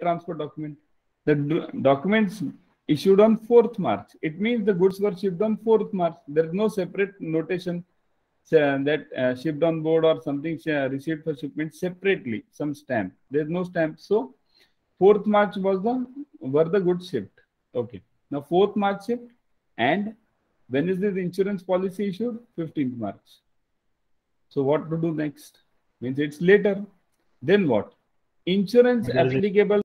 Transfer document. The documents issued on 4th March. It means the goods were shipped on 4th March. There is no separate notation uh, that uh, shipped on board or something uh, received for shipment separately, some stamp. There is no stamp. So 4th March was the were the goods shipped. Okay. Now 4th March shipped and when is this insurance policy issued? 15th March. So what to do next? Means it's later. Then what? Insurance applicable